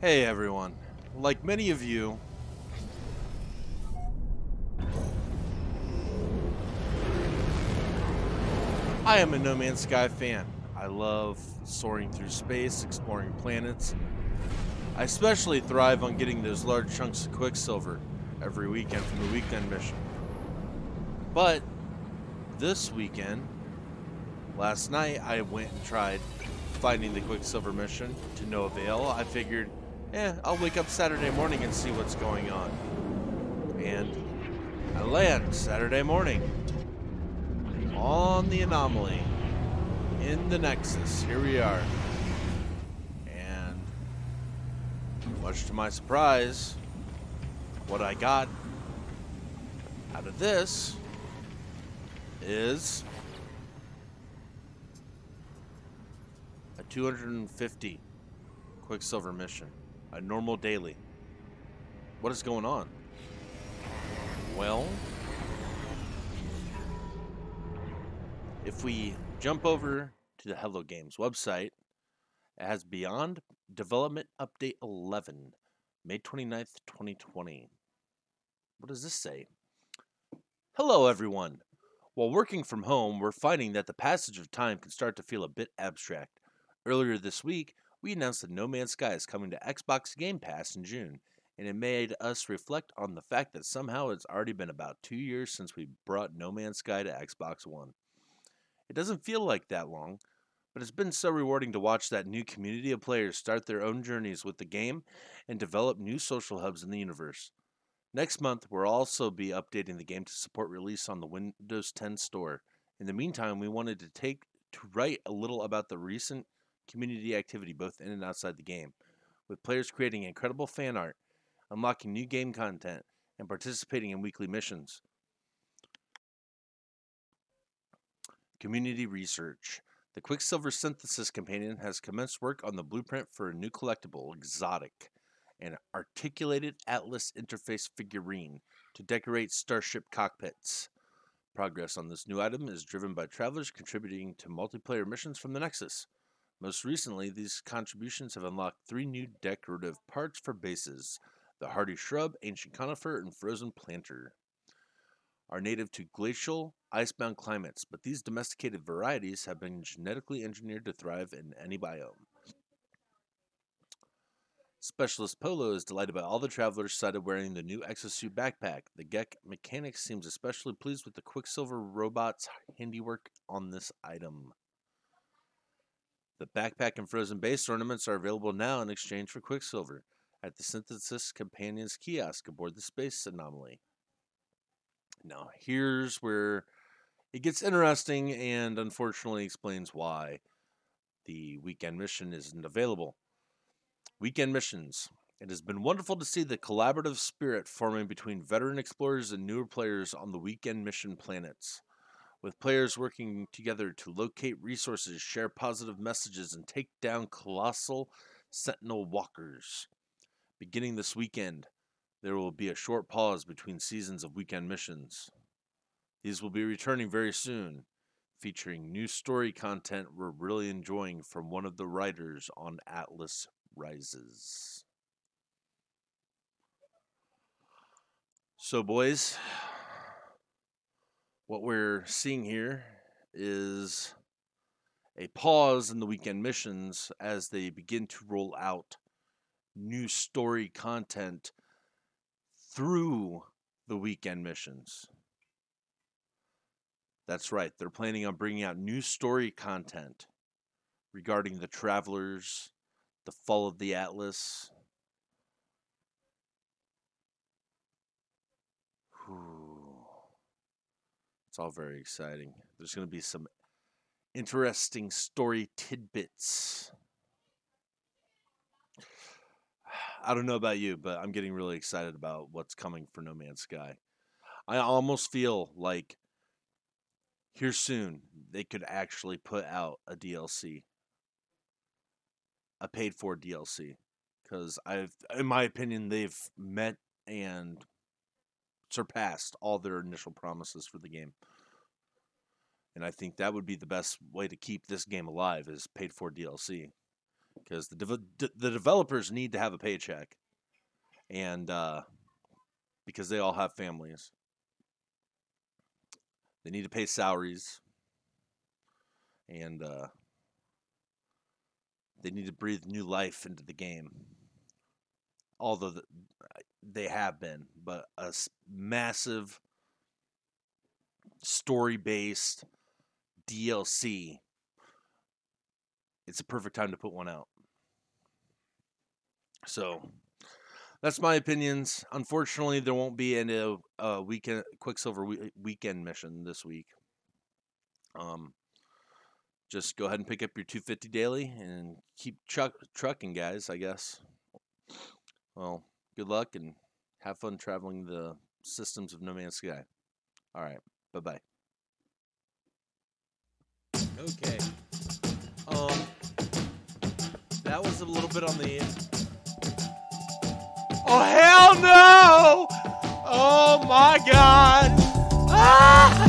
Hey everyone. Like many of you, I am a No Man's Sky fan. I love soaring through space, exploring planets. I especially thrive on getting those large chunks of Quicksilver every weekend from the weekend mission. But this weekend, last night, I went and tried finding the Quicksilver mission to no avail. I figured, eh, I'll wake up Saturday morning and see what's going on. And I land Saturday morning on the anomaly in the Nexus. Here we are. And much to my surprise, what I got out of this is a 250 Quicksilver mission, a normal daily. What is going on? Well, if we jump over to the Hello Games website, it has Beyond Development Update 11, May 29th, 2020. What does this say? Hello, everyone. While working from home, we're finding that the passage of time can start to feel a bit abstract. Earlier this week, we announced that No Man's Sky is coming to Xbox Game Pass in June, and it made us reflect on the fact that somehow it's already been about two years since we brought No Man's Sky to Xbox One. It doesn't feel like that long, but it's been so rewarding to watch that new community of players start their own journeys with the game and develop new social hubs in the universe. Next month, we'll also be updating the game to support release on the Windows 10 store. In the meantime, we wanted to take to write a little about the recent community activity both in and outside the game, with players creating incredible fan art, unlocking new game content, and participating in weekly missions. Community research. The Quicksilver Synthesis Companion has commenced work on the blueprint for a new collectible, Exotic, an articulated Atlas interface figurine to decorate starship cockpits. Progress on this new item is driven by travelers contributing to multiplayer missions from the Nexus. Most recently, these contributions have unlocked three new decorative parts for bases the hardy shrub, ancient conifer, and frozen planter are native to glacial, icebound climates, but these domesticated varieties have been genetically engineered to thrive in any biome. Specialist Polo is delighted by all the travelers sighted wearing the new exosuit backpack. The Gek mechanic seems especially pleased with the Quicksilver robot's handiwork on this item. The backpack and frozen base ornaments are available now in exchange for Quicksilver at the Synthesis Companions kiosk aboard the Space Anomaly. Now, here's where it gets interesting and unfortunately explains why the weekend mission isn't available. Weekend missions. It has been wonderful to see the collaborative spirit forming between veteran explorers and newer players on the weekend mission planets. With players working together to locate resources, share positive messages, and take down colossal sentinel walkers. Beginning this weekend, there will be a short pause between seasons of weekend missions. These will be returning very soon, featuring new story content we're really enjoying from one of the writers on Atlas Rises. So, boys, what we're seeing here is a pause in the weekend missions as they begin to roll out new story content through the weekend missions. That's right, they're planning on bringing out new story content regarding the travelers, the fall of the Atlas. It's all very exciting. There's going to be some interesting story tidbits I don't know about you, but I'm getting really excited about what's coming for No Man's Sky. I almost feel like here soon they could actually put out a DLC, a paid for DLC, because I've, in my opinion, they've met and surpassed all their initial promises for the game. And I think that would be the best way to keep this game alive is paid for DLC. because the the developers need to have a paycheck, and uh, because they all have families, they need to pay salaries, and uh, they need to breathe new life into the game. Although the, they have been, but a massive story based DLC. It's a perfect time to put one out. So that's my opinions. Unfortunately, there won't be any uh, weekend Quicksilver we- weekend mission this week. Um, just go ahead and pick up your 250 daily and keep truck trucking, guys. I guess. Well, good luck and have fun traveling the systems of No Man's Sky. All right, bye bye. Okay. Um, that was a little bit on the. Oh hell no! Oh my god!